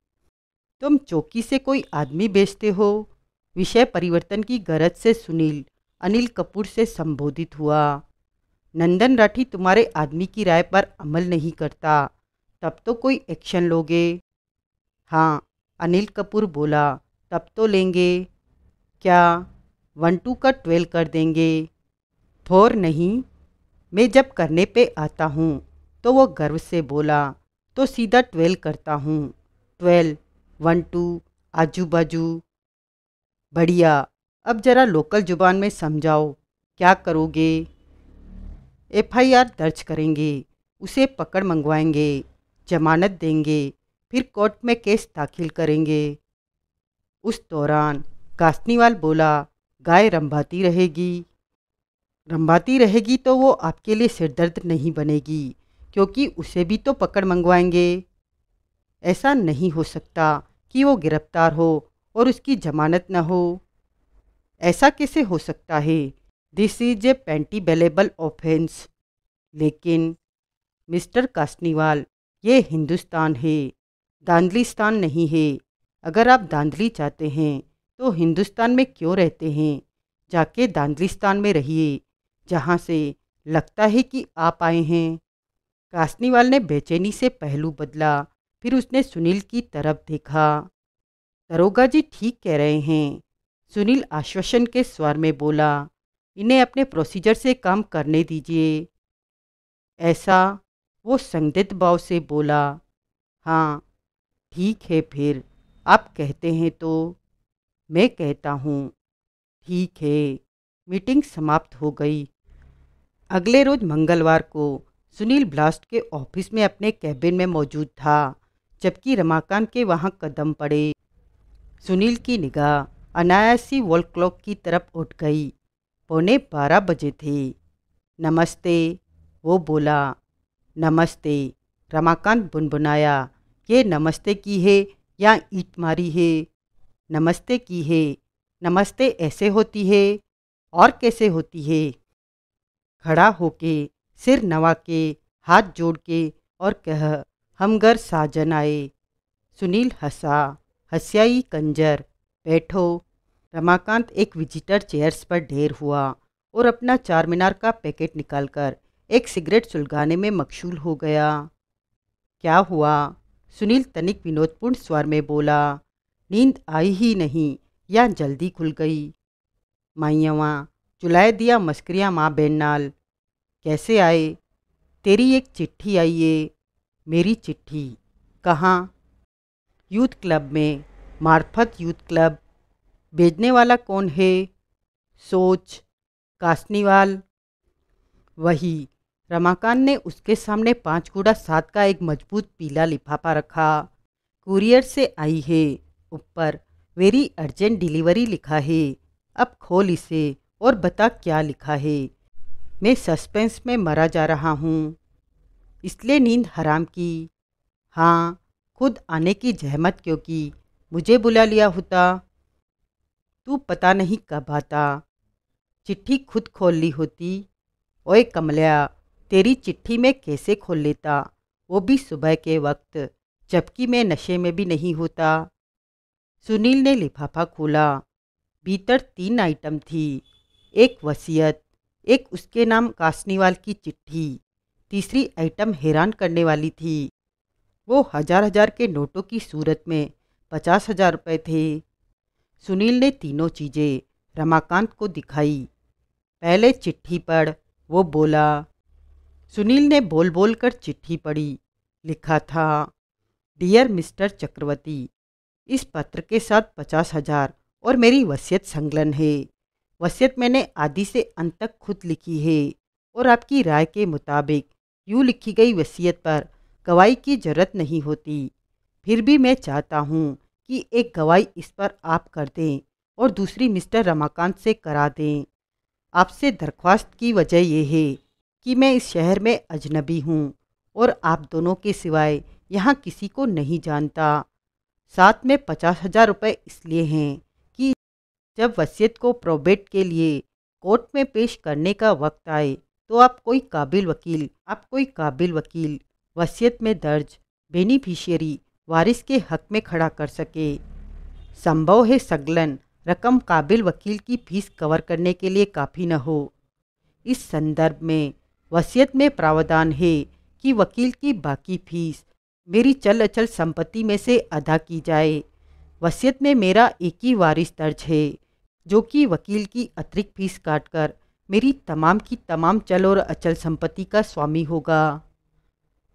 तुम चौकी से कोई आदमी बेचते हो? विषय परिवर्तन की गरज से सुनील, अनिल कपूर से संबोधित हुआ। नंदन राठी तुम्हारे आदमी की राय पर अमल नहीं करता। तब तो कोई एक्शन लोगे? हाँ अनिल कपूर बोला, तब तो लेंगे। क्या वन टू का ट्वेल्व कर देंगे? फोर नहीं। मैं जब करने पे आता हूँ तो वो गर्व से बोला तो सीधा ट्वेल्व करता हूँ। ट्वेल्व, वन, टू आजू बाजू बढ़िया, अब ज़रा लोकल ज़ुबान में समझाओ, क्या करोगे? एफआईआर दर्ज करेंगे, उसे पकड़ मंगवाएँगे, जमानत देंगे, फिर कोर्ट में केस दाखिल करेंगे। उस दौरान कासनीवाल बोला, गाय रंभाती रहेगी। रंभाती रहेगी तो वो आपके लिए सिरदर्द नहीं बनेगी, क्योंकि उसे भी तो पकड़ मंगवाएँगे। ऐसा नहीं हो सकता कि वो गिरफ़्तार हो और उसकी जमानत न हो। ऐसा कैसे हो सकता है? This is a punishable offence लेकिन मिस्टर कासनीवाल, ये हिंदुस्तान है दांदलीस्तान नहीं है। अगर आप दांदली चाहते हैं तो हिंदुस्तान में क्यों रहते हैं? जाके दांदलीस्तान में रहिए। जहाँ से लगता है कि आप आए हैं। कासनीवाल ने बेचैनी से पहलू बदला, फिर उसने सुनील की तरफ़ देखा। दरोगा जी ठीक कह रहे हैं। सुनील आश्वासन के स्वर में बोला, इन्हें अपने प्रोसीजर से काम करने दीजिए। ऐसा? वो संदिग्ध भाव से बोला हाँ ठीक है फिर, आप कहते हैं तो। मैं कहता हूँ, ठीक है, मीटिंग समाप्त हो गई। अगले रोज मंगलवार को सुनील ब्लास्ट के ऑफ़िस में अपने कैबिन में मौजूद था, जबकि रमाकांत के वहाँ कदम पड़े। सुनील की निगाह अनायासी वॉल क्लॉक की तरफ़ उठ गई। पौने बारह बजे थे। नमस्ते, वो बोला। नमस्ते, रमाकांत बुनबुनाया। ये नमस्ते की है या ईट मारी है? नमस्ते की है। नमस्ते ऐसे होती है? और कैसे होती है? खड़ा होके सिर नवा के हाथ जोड़ के और कह हम घर साजन आए सुनील हंसा, हंसियाई कंजर, बैठो रमाकांत एक विजिटर चेयर्स पर ढेर हुआ और अपना चार मीनार का पैकेट निकालकर एक सिगरेट सुलगाने में मकशूल हो गया। क्या हुआ सुनील तनिक विनोदपूर्ण स्वर में बोला, नींद आई ही नहीं या जल्दी खुल गई। माइयावा चुलाए दिया मस्करिया माँ बेनाल कैसे आए? तेरी एक चिट्ठी आई है मेरी चिट्ठी। कहाँ? यूथ क्लब में, मार्फत यूथ क्लब। भेजने वाला कौन है? सोच, कासनीवाल। वही, रमाकांत ने उसके सामने पाँच गुड़ा सात का एक मज़बूत पीला लिफाफा रखा। कुरियर से आई है, ऊपर। वेरी अर्जेंट डिलीवरी लिखा है। अब खोल इसे। और बता क्या लिखा है। मैं सस्पेंस में मरा जा रहा हूँ। इसलिए नींद हराम की। हाँ खुद आने की जहमत क्योंकि मुझे बुला लिया होता। तू पता नहीं कब आता। चिट्ठी खुद खोल ली होती। ओए कमलिया, तेरी चिट्ठी में कैसे खोल लेता? वो भी सुबह के वक्त, जबकि मैं नशे में भी नहीं होता। सुनील ने लिफाफा खोला। भीतर तीन आइटम थी। एक वसीयत, एक उसके नाम कासनीवाल की चिट्ठी, तीसरी आइटम हैरान करने वाली थी। वो हज़ार हज़ार के नोटों की सूरत में पचास हज़ार रुपये थे। सुनील ने तीनों चीज़ें रमाकांत को दिखाई। पहले चिट्ठी पढ़, वो बोला, सुनील ने बोल बोल कर चिट्ठी पढ़ी, लिखा था, डियर मिस्टर चक्रवर्ती, इस पत्र के साथ पचास हज़ार और मेरी वसीयत संकलन है। वसीयत मैंने आदि से अंत तक खुद लिखी है और आपकी राय के मुताबिक यूँ लिखी गई वसीयत पर गवाही की ज़रूरत नहीं होती। फिर भी मैं चाहता हूँ कि एक गवाही इस पर आप कर दें और दूसरी मिस्टर रमाकांत से करा दें। आपसे दरख्वास्त की वजह यह है कि मैं इस शहर में अजनबी हूँ और आप दोनों के सिवाय यहाँ किसी को नहीं जानता। साथ में पचास हज़ार रुपये इसलिए हैं। जब वसीयत को प्रोबेट के लिए कोर्ट में पेश करने का वक्त आए तो आप कोई काबिल वकील, आप कोई काबिल वकील, वसीयत में दर्ज, बेनिफिशियरी, वारिस के हक में खड़ा कर सके। संभव है सगलन रकम काबिल वकील की फ़ीस कवर करने के लिए काफ़ी न हो। इस संदर्भ में वसीयत में प्रावधान है कि वकील की बाकी फ़ीस मेरी चल अचल संपत्ति में से अदा की जाए। वसीयत में मेरा एक ही वारिस दर्ज है। जो कि वकील की अतिरिक्त फ़ीस काटकर मेरी तमाम की तमाम चल और अचल संपत्ति का स्वामी होगा।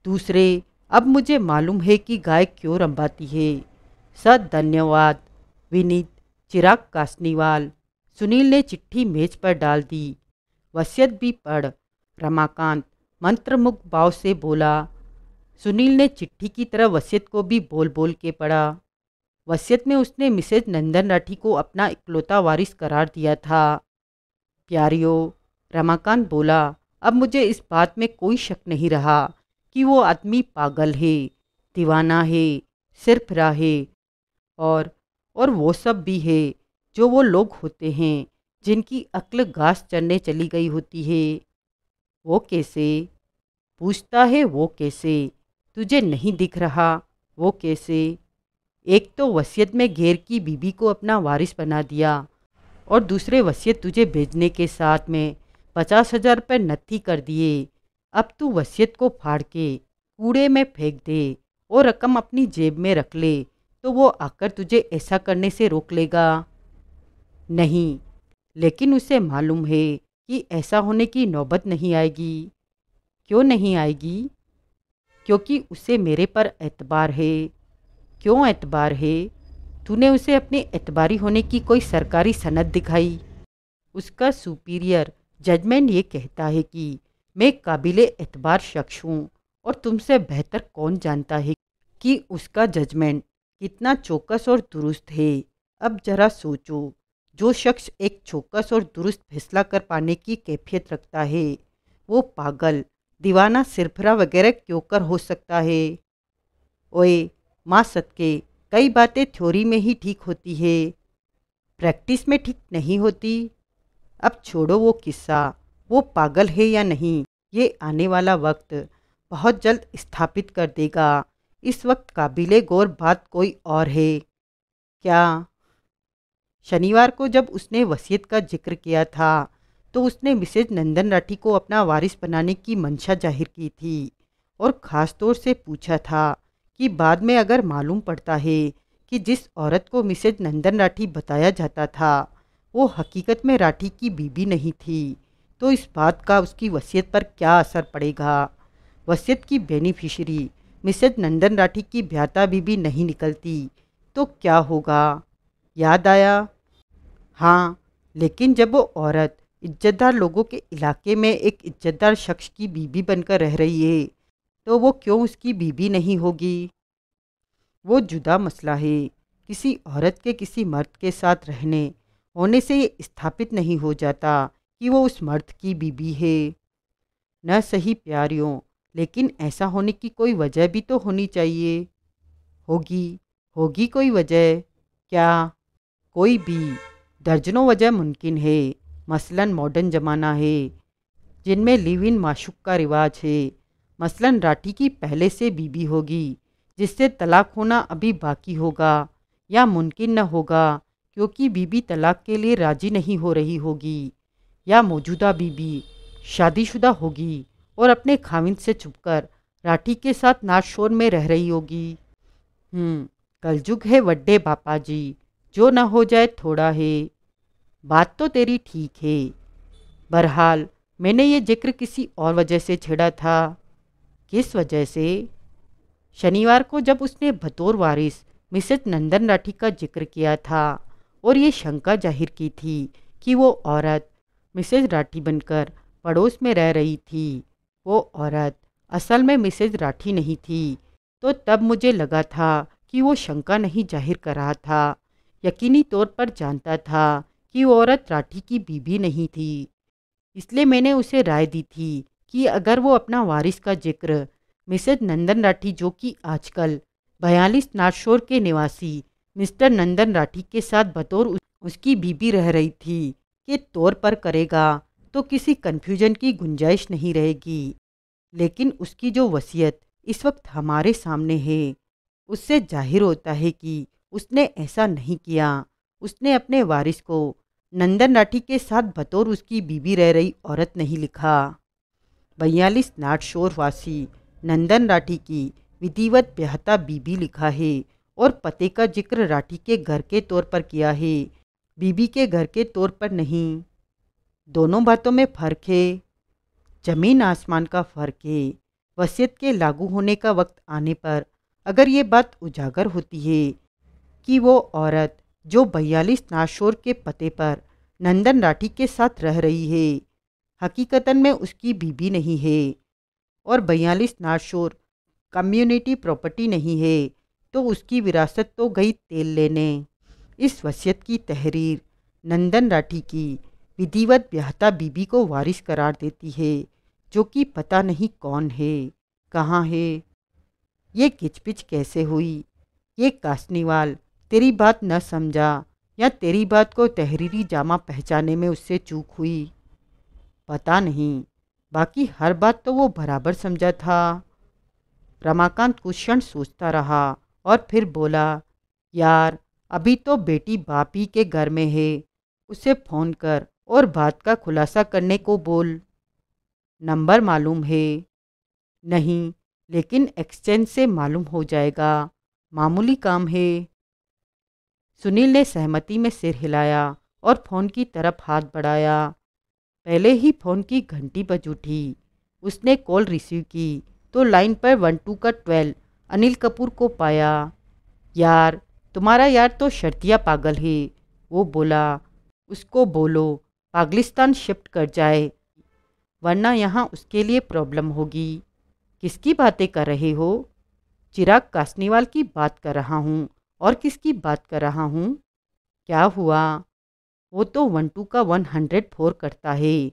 दूसरे, अब मुझे मालूम है कि गाय क्यों रंबाती है। सद धन्यवाद विनीत, चिराग कासनीवाल, सुनील ने चिट्ठी मेज पर डाल दी। वसीयत भी पढ़। रमाकांत, मंत्रमुग्ध भाव से बोला। सुनील ने चिट्ठी की तरह वसीयत को भी बोल बोल के पढ़ा। वसीयत में उसने मिसेज नंदन राठी को अपना इकलौता वारिस करार दिया था। प्यारियो, रमाकांत बोला, अब मुझे इस बात में कोई शक नहीं रहा कि वो आदमी पागल है, दीवाना है, सिर्फ़ है और और वो सब भी है, जो वो लोग होते हैं, जिनकी अक्ल घास चढ़ने चली गई होती है। वो कैसे? पूछता है वो कैसे? तुझे नहीं दिख रहा, वो कैसे? एक तो वसीयत में घेर की बीबी को अपना वारिस बना दिया और दूसरे वसीयत तुझे भेजने के साथ में पचास हज़ार रुपये नत्थी कर दिए। अब तू वसीयत को फाड़ के कूड़े में फेंक दे और रकम अपनी जेब में रख ले तो वो आकर तुझे ऐसा करने से रोक लेगा। नहीं, लेकिन उसे मालूम है कि ऐसा होने की नौबत नहीं आएगी। क्यों नहीं आएगी? क्योंकि उसे मेरे पर एतबार है। क्यों एतबार है? तूने उसे अपने एतबारी होने की कोई सरकारी सनद दिखाई? उसका सुपीरियर जजमेंट ये कहता है कि मैं काबिल एतबार शख्स हूँ और तुमसे बेहतर कौन जानता है कि उसका जजमेंट कितना चौकस और दुरुस्त है? अब जरा सोचो, जो शख्स एक चौकस और दुरुस्त फैसला कर पाने की कैफियत रखता है, वो पागल, दीवाना सिरफरा वगैरह क्यों कर हो सकता है? ओए माँ सदके कई बातें थ्योरी में ही ठीक होती है। प्रैक्टिस में ठीक नहीं होती। अब छोड़ो वो किस्सा, वो पागल है या नहीं, ये आने वाला वक्त बहुत जल्द स्थापित कर देगा। इस वक्त काबिल गौर बात कोई और है। क्या शनिवार को जब उसने वसीयत का ज़िक्र किया था तो उसने मिसेज नंदन राठी को अपना वारिस बनाने की मंशा ज़ाहिर की थी और ख़ास तौर से पूछा था कि बाद में अगर मालूम पड़ता है कि जिस औरत को मिसेज नंदन राठी बताया जाता था, वो हकीकत में राठी की बीबी नहीं थी तो इस बात का उसकी वसीयत पर क्या असर पड़ेगा? वसीयत की बेनिफिशरी मिसेज नंदन राठी की ब्याता बीबी नहीं निकलती तो क्या होगा? याद आया? हाँ लेकिन जब वो औरत इज्जतदार लोगों के इलाके में एक इज्जतदार शख्स की बीबी बनकर रह रही है तो वो क्यों उसकी बीबी नहीं होगी? वो जुदा मसला है। किसी औरत के किसी मर्द के साथ रहने, होने से ये स्थापित नहीं हो जाता कि वो उस मर्द की बीबी है। न सही प्यारियों, लेकिन ऐसा होने की कोई वजह भी तो होनी चाहिए। होगी होगी कोई वजह? क्या? कोई भी। दर्जनों वजह मुमकिन है। मसलन मॉडर्न ज़माना है, जिनमें लिव इन माशुक का रिवाज है। मसलन राठी की पहले से बीबी होगी जिससे तलाक होना अभी बाकी होगा या मुमकिन न होगा क्योंकि बीबी तलाक के लिए राज़ी नहीं हो रही होगी या मौजूदा बीबी शादीशुदा होगी और अपने खाविंद से छुपकर राठी के साथ नाच शोर में रह रही होगी। हम्म, कलजुग है वड्डे बापा जी जो न हो जाए थोड़ा है। बात तो तेरी ठीक है। बहरहाल मैंने ये ज़िक्र किसी और वजह से छेड़ा था। किस वजह से? शनिवार को जब उसने बतौर वारिस मिसेज नंदन राठी का ज़िक्र किया था और ये शंका ज़ाहिर की थी कि वो औरत मिसेज राठी बनकर पड़ोस में रह रही थी, वो औरत असल में मिसेज राठी नहीं थी तो तब मुझे लगा था कि वो शंका नहीं ज़ाहिर कर रहा था। यकीनी तौर पर जानता था कि वो औरत राठी की बीबी नहीं थी, इसलिए मैंने उसे राय दी थी कि अगर वो अपना वारिस का ज़िक्र मिसेज नंदन राठी, जो कि आजकल बयालीस नाशोर के निवासी मिस्टर नंदन राठी के साथ बतौर उसकी बीबी रह रही थी के तौर पर करेगा तो किसी कन्फ्यूज़न की गुंजाइश नहीं रहेगी। लेकिन उसकी जो वसीयत इस वक्त हमारे सामने है, उससे ज़ाहिर होता है कि उसने ऐसा नहीं किया। उसने अपने वारिस को नंदन राठी के साथ बतौर उसकी बीबी रह रही औरत नहीं लिखा। बयालीस नाट शोर वासी नंदन राठी की विधिवत ब्याहता बीबी लिखा है और पते का ज़िक्र राठी के घर के तौर पर किया है। बीबी के घर के तौर पर नहीं। दोनों बातों में फ़र्क है। ज़मीन आसमान का फ़र्क है। वसीयत के लागू होने का वक्त आने पर अगर ये बात उजागर होती है कि वो औरत जो बयालीस नाशोर के पते पर नंदन राठी के साथ रह रही है हकीकतन में उसकी बीबी नहीं है। और बयालीस नाशोर, कम्युनिटी प्रॉपर्टी नहीं है तो उसकी विरासत तो गई तेल लेने। इस वसीयत की तहरीर नंदन राठी की विधिवत ब्याहता बीबी को वारिस करार देती है, जो कि पता नहीं कौन है, कहाँ है। ये किचपिच कैसे हुई? ये कासनीवाल, तेरी बात न समझा या तेरी बात को तहरीरी जामा पहचाने में उससे चूक हुई? पता नहीं। बाकी हर बात तो वो बराबर समझा था। रमाकांत कुछ क्षण सोचता रहा और फिर बोला, यार, अभी तो बेटी बाप के घर में है। उसे फ़ोन कर और बात का खुलासा करने को बोल। नंबर मालूम है। नहीं, लेकिन एक्सचेंज से मालूम हो जाएगा। मामूली काम है। सुनील ने सहमति में सिर हिलाया और फ़ोन की तरफ़ हाथ बढ़ाया। पहले ही फ़ोन की घंटी बज उठी। उसने कॉल रिसीव की तो लाइन पर वन, टू का ट्वेल्व, अनिल कपूर को पाया। यार, तुम्हारा यार तो शर्तिया पागल है। वो बोला। उसको बोलो पागलिस्तान शिफ्ट कर जाए, वरना यहाँ उसके लिए प्रॉब्लम होगी। किसकी बातें कर रहे हो? चिराग कासनीवाल की बात कर रहा हूँ, और किसकी बात कर रहा हूँ? क्या हुआ? वो तो वन टू का वन हंड्रेड फोर करता है।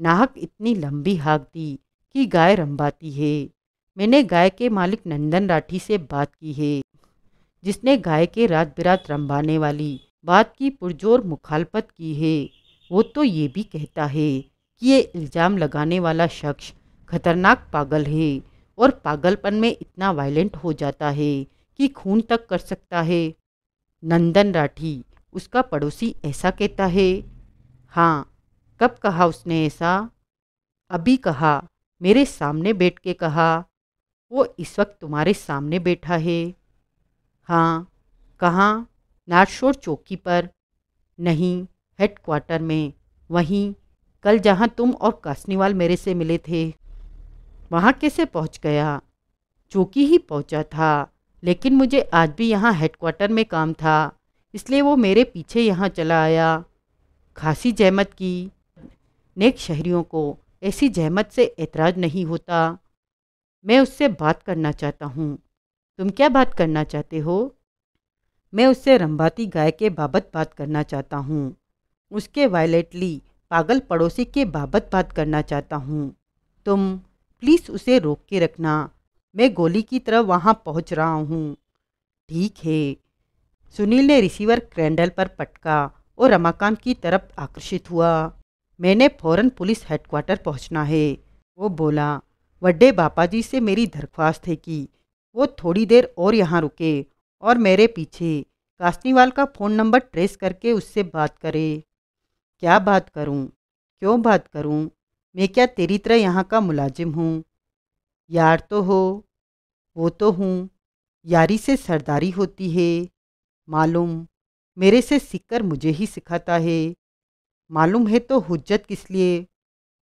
नाहक इतनी लंबी हाक दी कि गाय रंबाती है। मैंने गाय के मालिक नंदन राठी से बात की है, जिसने गाय के रात बिरात रंबाने वाली बात की पुरजोर मुखालफत की है। वो तो ये भी कहता है कि ये इल्ज़ाम लगाने वाला शख्स खतरनाक पागल है और पागलपन में इतना वायलेंट हो जाता है कि खून तक कर सकता है। नंदन राठी उसका पड़ोसी ऐसा कहता है हाँ कब कहा उसने ऐसा? अभी कहा, मेरे सामने बैठ के कहा, वो इस वक्त तुम्हारे सामने बैठा है। हाँ कहाँ? नारशोर चौकी पर। नहीं हेड हेडक्वार्टर में, वहीं, कल जहाँ तुम और कासनीवाल मेरे से मिले थे। वहाँ कैसे पहुँच गया? चौकी ही पहुँचा था, लेकिन मुझे आज भी यहाँ हेडक्वार्टर में काम था। इसलिए वो मेरे पीछे यहाँ चला आया। खासी जहमत की। नेक शहरियों को ऐसी जहमत से एतराज़ नहीं होता। मैं उससे बात करना चाहता हूँ। तुम क्या बात करना चाहते हो? मैं उससे रंबाती गाय के बाबत बात करना चाहता हूँ। उसके वायलेटली पागल पड़ोसी के बाबत बात करना चाहता हूँ। तुम प्लीज़ उसे रोक के रखना। मैं गोली की तरह वहाँ पहुँच रहा हूँ। ठीक है। सुनील ने रिसीवर क्रैंडल पर पटका और रमाकांत की तरफ़ आकर्षित हुआ। मैंने फ़ौरन पुलिस हेडक्वार्टर पहुँचना है, वो बोला। वड्डे बापाजी से मेरी दरख्वास्त है कि वो थोड़ी देर और यहाँ रुके और मेरे पीछे कासनीवाल का फ़ोन नंबर ट्रेस करके उससे बात करे। क्या बात करूँ? क्यों बात करूँ? मैं क्या तेरी तरह यहाँ का मुलाजिम हूँ? यार तो हो, वो तो हूँ। यारी से सरदारी होती है। मालूम, मेरे से सीखकर मुझे ही सिखाता है। मालूम है तो हुज्जत किस लिए?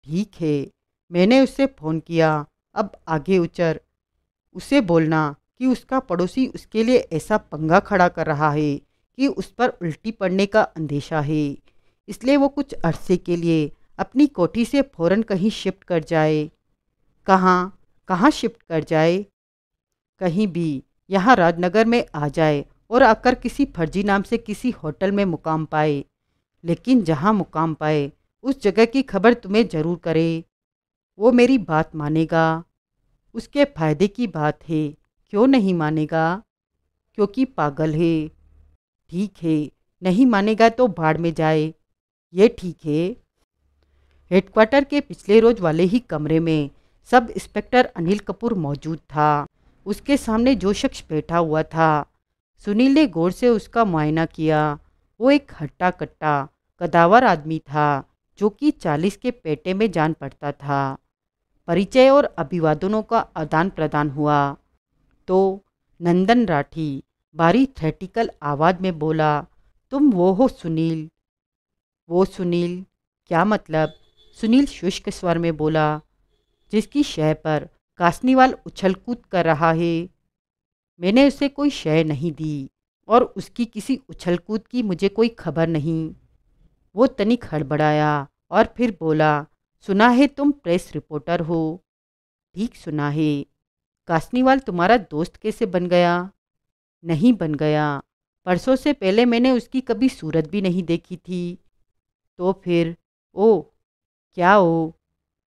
ठीक है, मैंने उससे फ़ोन किया, अब आगे उचर। उसे बोलना कि उसका पड़ोसी उसके लिए ऐसा पंगा खड़ा कर रहा है कि उस पर उल्टी पड़ने का अंदेशा है। इसलिए वो कुछ अरसे के लिए अपनी कोठी से फ़ौरन कहीं शिफ्ट कर जाए। कहाँ? कहाँ शिफ्ट कर जाए? कहीं भी, यहाँ राजनगर में आ जाए और आकर किसी फर्जी नाम से किसी होटल में मुकाम पाए। लेकिन जहाँ मुकाम पाए, उस जगह की खबर तुम्हें ज़रूर करे। वो मेरी बात मानेगा। उसके फ़ायदे की बात है, क्यों नहीं मानेगा? क्योंकि पागल है। ठीक है, नहीं मानेगा तो बाढ़ में जाए। ये ठीक है। हेडक्वार्टर के पिछले रोज वाले ही कमरे में सब इंस्पेक्टर अनिल कपूर मौजूद था। उसके सामने जो शख्स बैठा हुआ था सुनील ने गौर से उसका मुआयना किया। वो एक हट्टा कट्टा कदावर आदमी था, जो कि चालीस के पेटे में जान पड़ता था। परिचय और अभिवादनों का आदान प्रदान हुआ। तो नंदन राठी बारी थ्रेटिकल आवाज़ में बोला, तुम वो हो सुनील। वो सुनील? क्या मतलब? सुनील शुष्क स्वर में बोला, जिसकी शह पर कासनीवाल उछल कूद कर रहा है। मैंने उसे कोई शय नहीं दी और उसकी किसी उछल कूद की मुझे कोई खबर नहीं। वो तनिक हड़बड़ाया और फिर बोला, सुना है तुम प्रेस रिपोर्टर हो? ठीक सुना है। कासनीवाल तुम्हारा दोस्त कैसे बन गया? नहीं बन गया। परसों से पहले मैंने उसकी कभी सूरत भी नहीं देखी थी। तो फिर ओ क्या ओ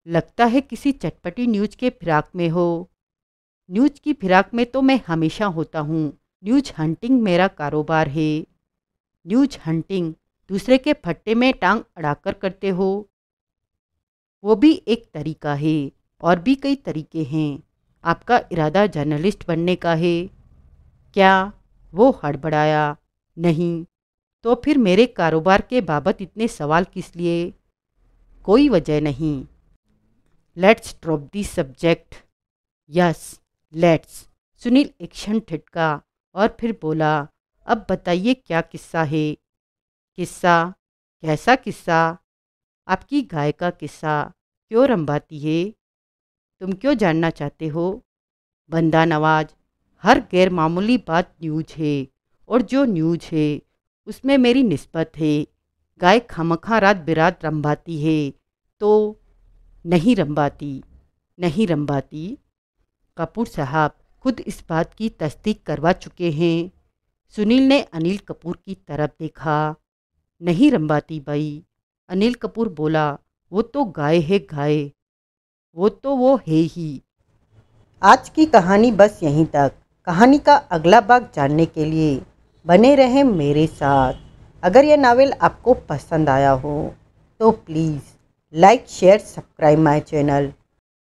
लगता है किसी चटपटी न्यूज़ के फिराक में हो। न्यूज़ की फिराक में तो मैं हमेशा होता हूँ। न्यूज़ हंटिंग मेरा कारोबार है। न्यूज़ हंटिंग, दूसरे के फट्टे में टांग अड़ाकर करते हो। वो भी एक तरीका है, और भी कई तरीके हैं। आपका इरादा जर्नलिस्ट बनने का है। क्या वो हड़बड़ाया? नहीं। तो फिर मेरे कारोबार के बाबत इतने सवाल किस लिए? कोई वजह नहीं। Let's drop the subject. Yes. Let's Sunil एक क्षण ठिटका और फिर बोला, अब बताइए क्या किस्सा है? किस्सा? कैसा किस्सा? आपकी गाय का किस्सा। क्यों रंभाती है? तुम क्यों जानना चाहते हो? बंदा नवाज़, हर गैर मामूली बात न्यूज़ है और जो न्यूज़ है, उसमें मेरी निस्बत है। गाय खमखा रात बिरात रंभाती है तो नहीं रंभाती नहीं रंभाती? कपूर साहब खुद इस बात की तस्दीक करवा चुके हैं। सुनील ने अनिल कपूर की तरफ़ देखा। नहीं रंबाती बाई, अनिल कपूर बोला। वो तो गाय है गाय वो तो वो है ही। आज की कहानी बस यहीं तक। कहानी का अगला भाग जानने के लिए बने रहें मेरे साथ। अगर यह नावल आपको पसंद आया हो तो please like, share, subscribe my channel.